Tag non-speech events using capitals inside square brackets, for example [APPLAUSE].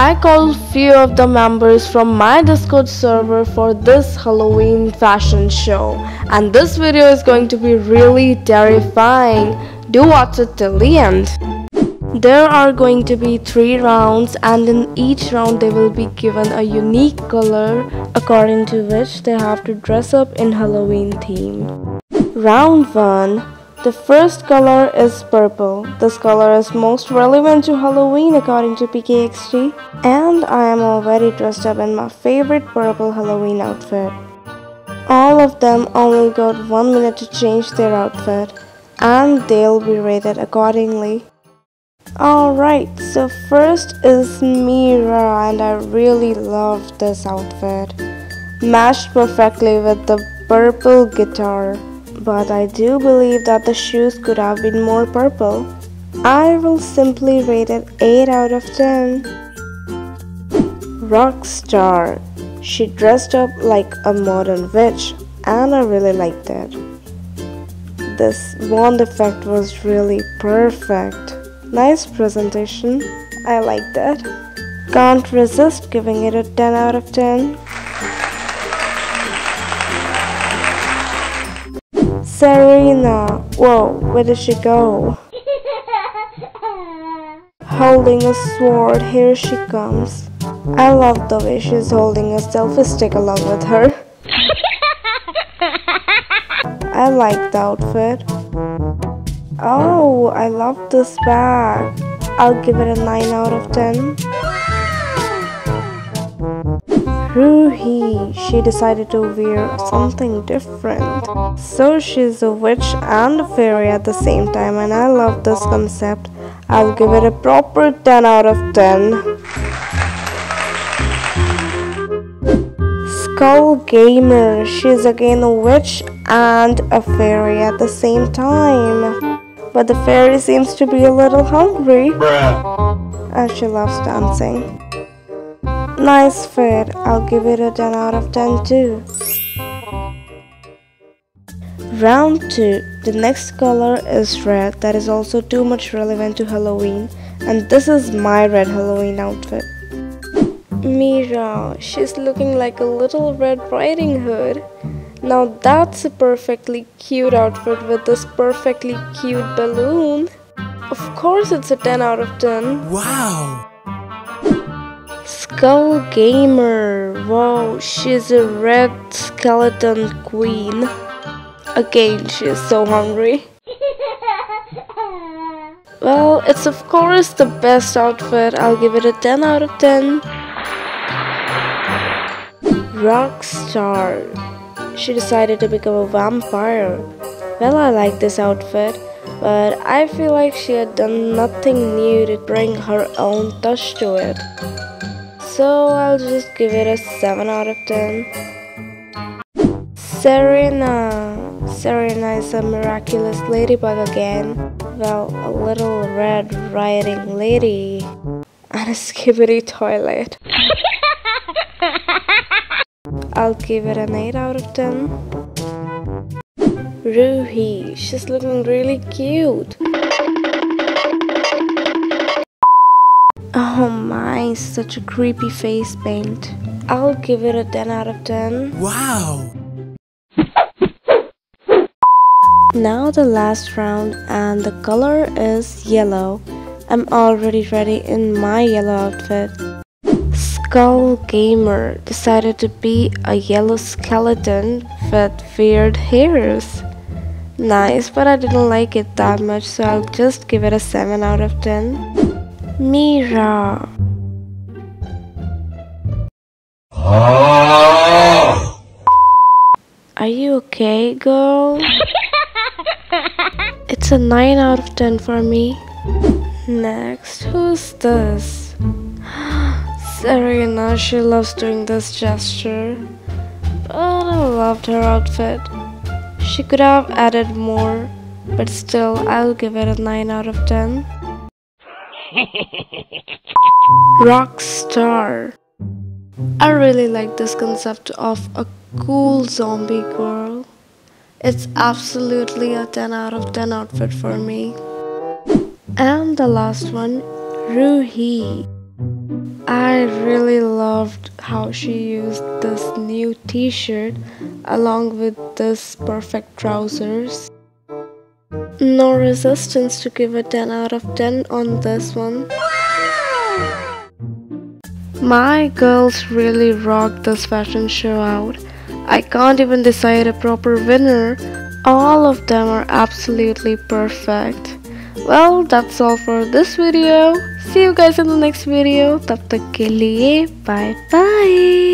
I called few of the members from my Discord server for this Halloween fashion show and this video is going to be really terrifying. Do watch it till the end. There are going to be three rounds and in each round they will be given a unique color according to which they have to dress up in Halloween theme. Round 1 The first color is purple. This color is most relevant to Halloween according to PKXD and I am already dressed up in my favorite purple Halloween outfit. All of them only got one minute to change their outfit and they'll be rated accordingly. Alright, so first is Mira and I really love this outfit. Matched perfectly with the purple guitar. But I do believe that the shoes could have been more purple. I will simply rate it 8 out of 10. Rockstar. She dressed up like a modern witch and I really liked it. This wand effect was really perfect. Nice presentation. I like that. Can't resist giving it a 10 out of 10. Serena. Whoa, where did she go? Holding a sword, here she comes. I love the way she's holding a selfie stick along with her. I like the outfit. Oh, I love this bag. I'll give it a 9 out of 10. She decided to wear something different. So she's a witch and a fairy at the same time and I love this concept. I'll give it a proper 10 out of 10. Skull Gamer, she's again a witch and a fairy at the same time. But the fairy seems to be a little hungry. Bruh. And she loves dancing. Nice fit. I'll give it a 10 out of 10 too. Round 2. The next color is red that is also too much relevant to Halloween and this is my red Halloween outfit. Mira, she's looking like a little Red Riding Hood. Now that's a perfectly cute outfit with this perfectly cute balloon. Of course it's a 10 out of 10. Wow! Skull Gamer. Wow, she's a red skeleton queen. Again, she's so hungry. [LAUGHS] Well, it's of course the best outfit. I'll give it a 10 out of 10. Rockstar she decided to become a vampire. Well, I like this outfit, but I feel like she had done nothing new to bring her own touch to it. So I'll just give it a 7 out of 10. Serena. Serena is a miraculous ladybug again. Well, a little red riding lady. And a skibidi toilet. I'll give it an 8 out of 10. Ruhi, she's looking really cute. Oh my, such a creepy face paint. I'll give it a 10 out of 10. Wow! Now the last round and the color is yellow. I'm already ready in my yellow outfit. Skull Gamer decided to be a yellow skeleton with weird hairs. Nice, but I didn't like it that much, so I'll just give it a 7 out of 10. Mira. Are you okay, girl? [LAUGHS] it's a 9 out of 10 for me. Next, who's this? [GASPS] Serena, she loves doing this gesture. But I loved her outfit. She could have added more, but still, I'll give it a 9 out of 10. Rockstar. I really like this concept of a cool zombie girl. It's absolutely a 10 out of 10 outfit for me. And the last one, Ruhi. I really loved how she used this new t-shirt along with this perfect trousers. No resistance to give a 10 out of 10 on this one. My girls really rocked this fashion show out. I can't even decide a proper winner. All of them are absolutely perfect. Well, that's all for this video. See you guys in the next video. Tab tak liye, bye bye.